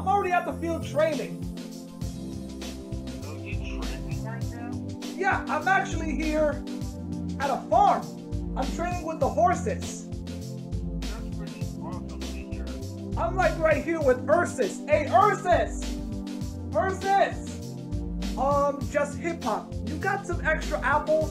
currently at the field training. So you training right now? Yeah, I'm actually here at a farm. I'm training with the horses. That's pretty awesome to hear. I'm like right here with Ursus. Hey, Ursus! Ursus! Um, just hip hop. You got some extra apples?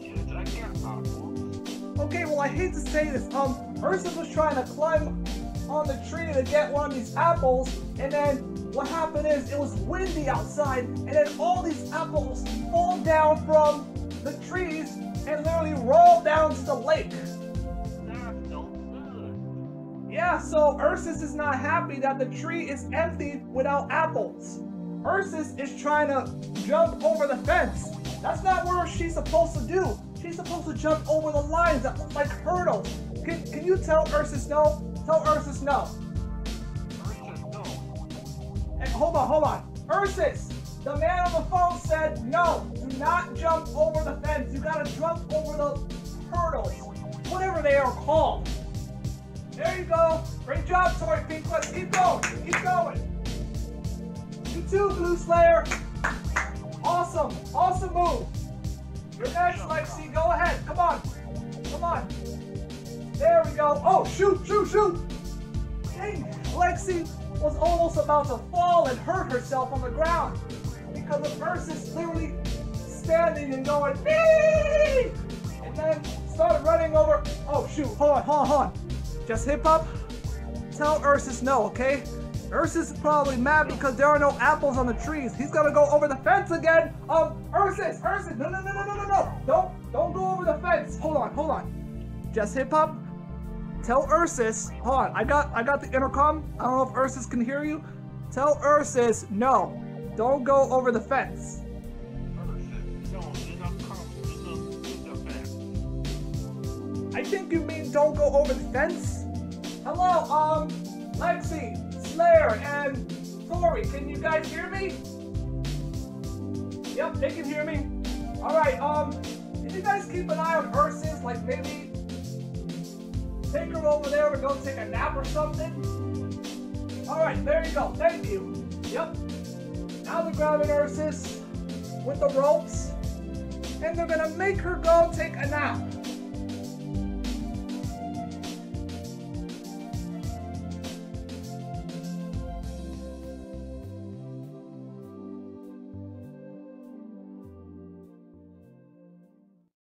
Yes, I got apples. Okay, well, I hate to say this. Um, Ursus was trying to climb on the tree to get one of these apples, and then what happened is it was windy outside, and then all these apples fall down from the trees and literally roll down to the lake. Yeah, so Ursus is not happy that the tree is empty without apples. Ursus is trying to jump over the fence. That's not what she's supposed to do. She's supposed to jump over the lines that look like hurdles. Can, can you tell Ursus no? Tell Ursus no. Hold on, hold on. Ursus, the man on the phone said no. Do not jump over the fence. You gotta jump over the hurdles. Whatever they are called. There you go. Great job, Tori Pink. Let's keep going. Keep going. You too, Blue Slayer. Awesome. Awesome move. You're next, Lexi. Go ahead. Come on. Come on. Go. Oh, shoot, shoot, shoot. Dang, Lexi was almost about to fall and hurt herself on the ground because of Ursus literally standing and going, "Mee!" and then started running over. Oh, shoot. Hold on, hold on, hold on. Just hip hop. Tell Ursus no, okay? Ursus is probably mad because there are no apples on the trees. He's gonna go over the fence again. Um, Ursus, Ursus, no, no, no, no, no, no, no. Don't, don't go over the fence. Hold on, hold on. Just hip hop. Tell Ursus. Hold on, I got, I got the intercom. I don't know if Ursus can hear you. Tell Ursus no. Don't go over the fence. Ursus, no. The fence. I think you mean don't go over the fence. Hello, um, Lexi, Slayer, and Tori. Can you guys hear me? Yep, they can hear me. All right, um, can you guys keep an eye on Ursus? Like maybe take her over there and go take a nap or something. All right, there you go. Thank you. Yep. Now they're grabbing Ursus with the ropes, and they're gonna make her go take a nap.